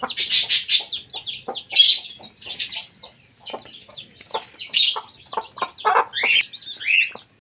Fuck.